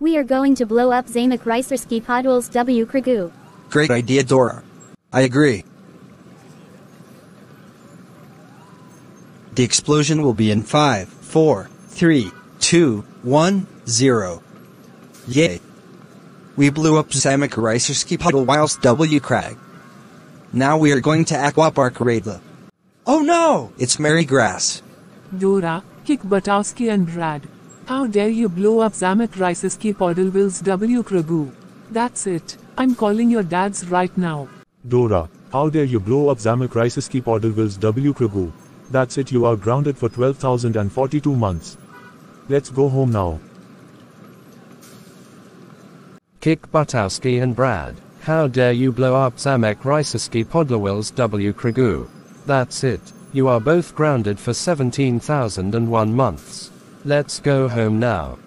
We are going to blow up Zamek Rycerski Podlewils W. Krągu. Great idea, Dora. I agree. The explosion will be in 5, 4, 3, 2, 1, 0. Yay! We blew up Zamek Rycerski Puddle whilst W. Crag. Now we are going to Aquapark Radla. Oh no! It's Mary Grass. Dora, kick Butowski and Brad. How dare you blow up Zamek Rycerski Podlewils W. Krągu? That's it. I'm calling your dads right now. Dora, how dare you blow up Zamek Rycerski Podlewils W. Krągu? That's it, you are grounded for 12,042 months. Let's go home now. Kick Butowski and Brad. How dare you blow up Zamek Rycerski Podlewils W. Krągu? That's it. You are both grounded for 17,001 months. Let's go home now.